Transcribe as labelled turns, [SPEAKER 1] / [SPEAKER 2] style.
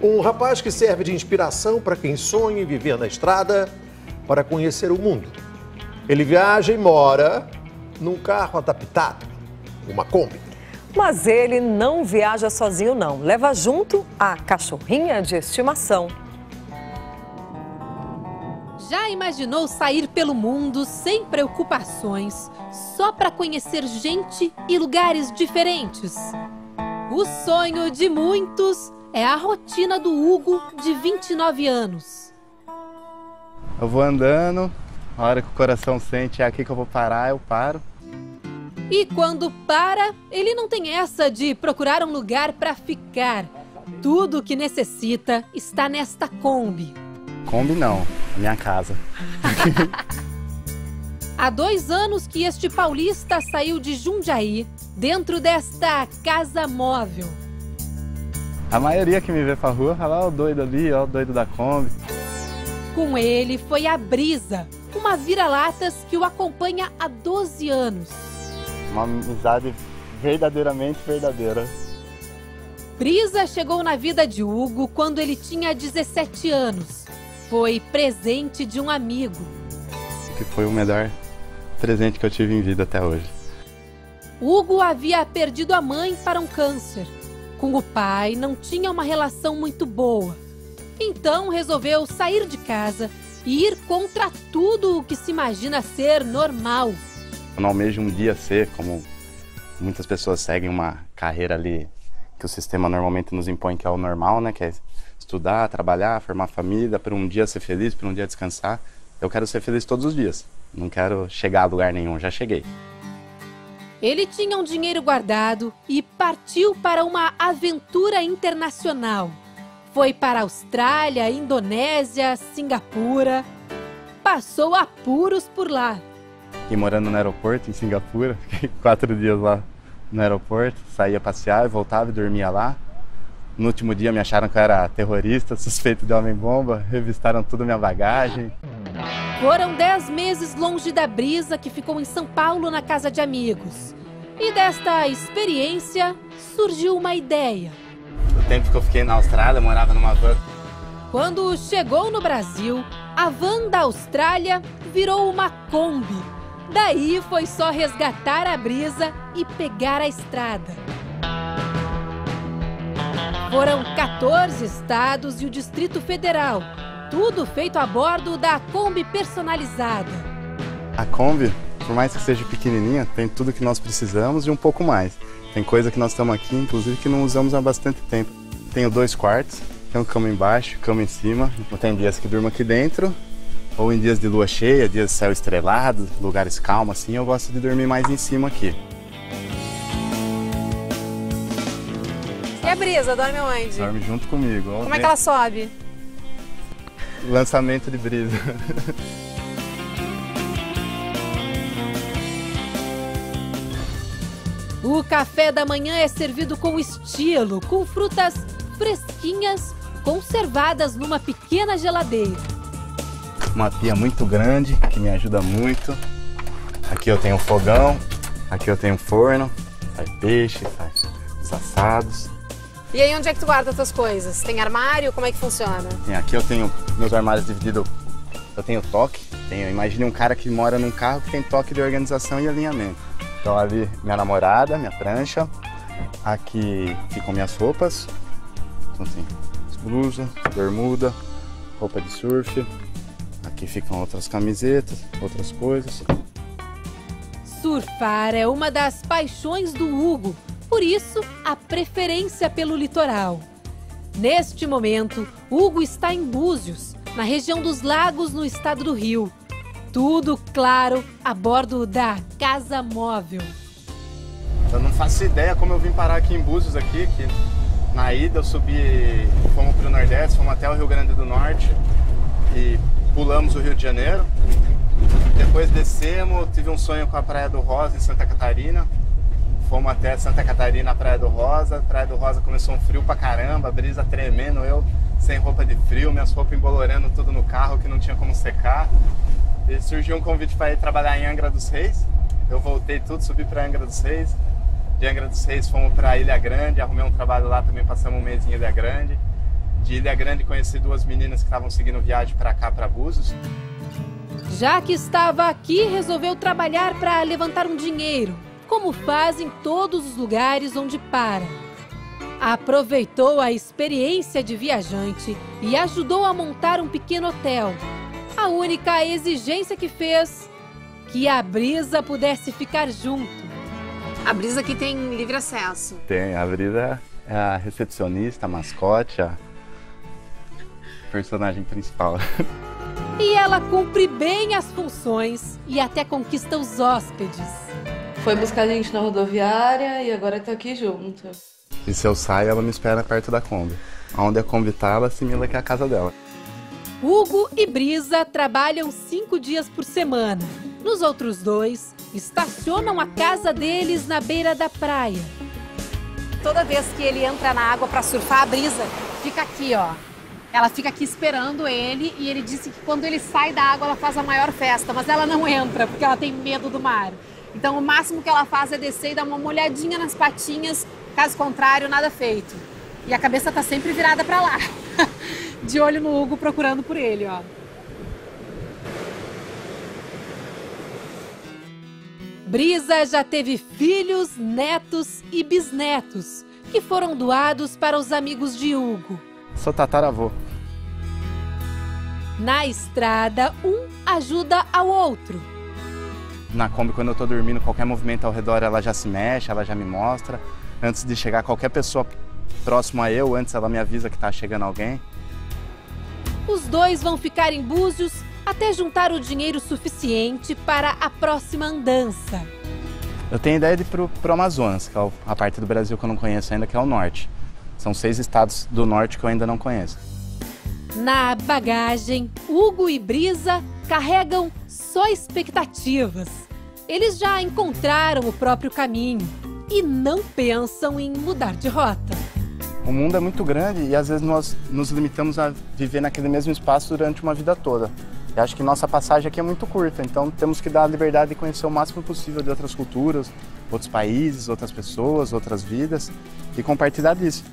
[SPEAKER 1] Um rapaz que serve de inspiração para quem sonha em viver na estrada para conhecer o mundo. Ele viaja e mora num carro adaptado, uma Kombi.
[SPEAKER 2] Mas ele não viaja sozinho, não. Leva junto a cachorrinha de estimação.
[SPEAKER 3] Já imaginou sair pelo mundo sem preocupações, só para conhecer gente e lugares diferentes? O sonho de muitos é a rotina do Hugo, de 29 anos.
[SPEAKER 4] Eu vou andando, a hora que o coração sente é aqui que eu vou parar, eu paro.
[SPEAKER 3] E quando para, ele não tem essa de procurar um lugar para ficar. Tudo o que necessita está nesta Kombi.
[SPEAKER 4] Kombi não, minha casa.
[SPEAKER 3] Há dois anos que este paulista saiu de Jundiaí, dentro desta casa móvel.
[SPEAKER 4] A maioria que me vê pra rua fala, ó o doido ali, ó o doido da Kombi.
[SPEAKER 3] Com ele foi a Brisa, uma vira-latas que o acompanha há 12 anos.
[SPEAKER 4] Uma amizade verdadeiramente verdadeira.
[SPEAKER 3] Brisa chegou na vida de Hugo quando ele tinha 17 anos. Foi presente de um amigo.
[SPEAKER 4] Que foi o melhor presente que eu tive em vida até hoje.
[SPEAKER 3] Hugo havia perdido a mãe para um câncer. Com o pai não tinha uma relação muito boa. Então resolveu sair de casa e ir contra tudo o que se imagina ser normal.
[SPEAKER 4] Eu não almejo um dia ser como muitas pessoas seguem uma carreira ali que o sistema normalmente nos impõe que é o normal, né? Que é estudar, trabalhar, formar família, para um dia ser feliz, para um dia descansar. Eu quero ser feliz todos os dias. Não quero chegar a lugar nenhum, já cheguei.
[SPEAKER 3] Ele tinha um dinheiro guardado e partiu para uma aventura internacional. Foi para Austrália, Indonésia, Singapura. Passou apuros por lá.
[SPEAKER 4] E morando no aeroporto, em Singapura, fiquei quatro dias lá no aeroporto, saía passear, voltava e dormia lá. No último dia me acharam que eu era terrorista, suspeito de homem-bomba, revistaram toda minha bagagem.
[SPEAKER 3] Foram dez meses longe da brisa que ficou em São Paulo na casa de amigos. E desta experiência surgiu uma ideia.
[SPEAKER 4] O tempo que eu fiquei na Austrália, morava numa van.
[SPEAKER 3] Quando chegou no Brasil, a van da Austrália virou uma Kombi. Daí foi só resgatar a brisa e pegar a estrada. Foram 14 estados e o Distrito Federal. Tudo feito a bordo da Kombi personalizada.
[SPEAKER 4] A Kombi, por mais que seja pequenininha, tem tudo que nós precisamos e um pouco mais. Tem coisa que nós estamos aqui, inclusive, que não usamos há bastante tempo. Tenho dois quartos, tenho cama embaixo, cama em cima. Tem dias que durmo aqui dentro, ou em dias de lua cheia, dias de céu estrelado, lugares calmos assim, eu gosto de dormir mais em cima aqui.
[SPEAKER 5] E a brisa, dorme onde?
[SPEAKER 4] Dorme junto comigo.
[SPEAKER 5] Como é que ela sobe?
[SPEAKER 4] Lançamento de brisa.
[SPEAKER 3] O café da manhã é servido com estilo, com frutas fresquinhas, conservadas numa pequena geladeira.
[SPEAKER 4] Uma pia muito grande que me ajuda muito. Aqui eu tenho um fogão, aqui eu tenho um forno, sai peixe, sai os assados.
[SPEAKER 5] E aí, onde é que tu guarda as tuas coisas? Tem armário? Como é que funciona?
[SPEAKER 4] Tem, aqui eu tenho meus armários divididos. Eu tenho toque. Tenho, imagine um cara que mora num carro que tem toque de organização e alinhamento. Então ali minha namorada, minha prancha. Aqui ficam minhas roupas. Então assim, blusa, bermuda, roupa de surf. Aqui ficam outras camisetas, outras coisas.
[SPEAKER 3] Surfar é uma das paixões do Hugo. Por isso, a preferência pelo litoral. Neste momento, Hugo está em Búzios, na região dos lagos, no estado do Rio. Tudo, claro, a bordo da Casa Móvel.
[SPEAKER 4] Eu não faço ideia como eu vim parar aqui em Búzios, aqui, que na ida eu subi, fomos para o Nordeste, fomos até o Rio Grande do Norte e pulamos o Rio de Janeiro. Depois descemos, tive um sonho com a Praia do Rosa, em Santa Catarina. Fomos até Santa Catarina, Praia do Rosa. Praia do Rosa começou um frio pra caramba, brisa tremendo, eu sem roupa de frio, minhas roupas embolorando tudo no carro que não tinha como secar. E surgiu um convite para ir trabalhar em Angra dos Reis. Eu voltei tudo, subi para Angra dos Reis. De Angra dos Reis fomos para Ilha Grande, arrumei um trabalho lá também, passamos um mês em Ilha Grande. de Ilha Grande conheci duas meninas que estavam seguindo viagem para cá, para Búzios.
[SPEAKER 3] Já que estava aqui, resolveu trabalhar para levantar um dinheiro, como faz em todos os lugares onde para. Aproveitou a experiência de viajante e ajudou a montar um pequeno hotel. A única exigência que fez que a Brisa pudesse ficar junto.
[SPEAKER 5] A Brisa aqui tem livre acesso.
[SPEAKER 4] Tem, a Brisa é a recepcionista, a mascote, a personagem principal.
[SPEAKER 3] E ela cumpre bem as funções e até conquista os hóspedes.
[SPEAKER 6] Foi buscar a gente na rodoviária e agora tá aqui junto.
[SPEAKER 4] E se eu saio, ela me espera perto da Kombi. Onde a Kombi tá, ela assimila que é a casa dela.
[SPEAKER 3] Hugo e Brisa trabalham cinco dias por semana. Nos outros dois, estacionam a casa deles na beira da praia.
[SPEAKER 5] Toda vez que ele entra na água para surfar, a Brisa fica aqui, ó. Ela fica aqui esperando ele e ele disse que quando ele sai da água ela faz a maior festa, mas ela não entra porque ela tem medo do mar. Então o máximo que ela faz é descer e dar uma molhadinha nas patinhas, caso contrário, nada feito. E a cabeça tá sempre virada para lá, de olho no Hugo procurando por ele, ó.
[SPEAKER 3] Brisa já teve filhos, netos e bisnetos que foram doados para os amigos de Hugo.
[SPEAKER 4] Sou tataravô.
[SPEAKER 3] Na estrada, um ajuda ao outro.
[SPEAKER 4] Na Kombi, quando eu tô dormindo, qualquer movimento ao redor, ela já se mexe, ela já me mostra. Antes de chegar qualquer pessoa próximo a eu, antes ela me avisa que tá chegando alguém.
[SPEAKER 3] Os dois vão ficar em Búzios até juntar o dinheiro suficiente para a próxima andança.
[SPEAKER 4] Eu tenho ideia de ir pro, pro Amazonas, que é a parte do Brasil que eu não conheço ainda, que é o norte. São seis estados do norte que eu ainda não conheço.
[SPEAKER 3] Na bagagem, Hugo e Brisa carregam só expectativas. Eles já encontraram o próprio caminho e não pensam em mudar de rota.
[SPEAKER 4] O mundo é muito grande e às vezes nós nos limitamos a viver naquele mesmo espaço durante uma vida toda. E acho que nossa passagem aqui é muito curta, então temos que dar a liberdade de conhecer o máximo possível de outras culturas, outros países, outras pessoas, outras vidas e compartilhar disso.